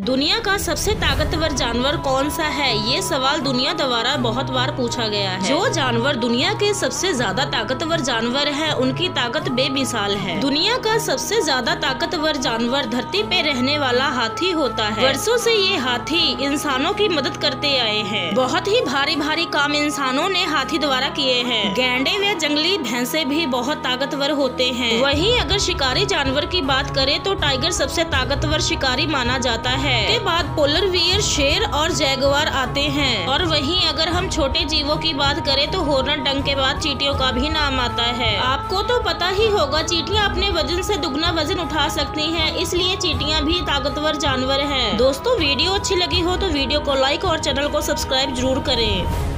दुनिया का सबसे ताकतवर जानवर कौन सा है? ये सवाल दुनिया द्वारा बहुत बार पूछा गया है। जो जानवर दुनिया के सबसे ज़्यादा ताकतवर जानवर है, उनकी ताकत बेमिसाल है। दुनिया का सबसे ज़्यादा ताकतवर जानवर धरती पे रहने वाला हाथी होता है। वर्षों से ये हाथी इंसानों की मदद करते आए हैं। बहुत ही भारी भारी काम इंसानों ने हाथी द्वारा किए हैं। गैंडे जंगली भैंसे भी बहुत ताकतवर होते हैं। वहीं अगर शिकारी जानवर की बात करें तो टाइगर सबसे ताकतवर शिकारी माना जाता है। के बाद पोलर वियर, शेर और जैगवार आते हैं। और वहीं अगर हम छोटे जीवों की बात करें तो होर्न डंग के बाद चीटियों का भी नाम आता है। आपको तो पता ही होगा, चीटियाँ अपने वज़न से दुगना वज़न उठा सकती हैं, इसलिए चीटियाँ भी ताकतवर जानवर हैं। दोस्तों, वीडियो अच्छी लगी हो तो वीडियो को लाइक और चैनल को सब्सक्राइब ज़रूर करें।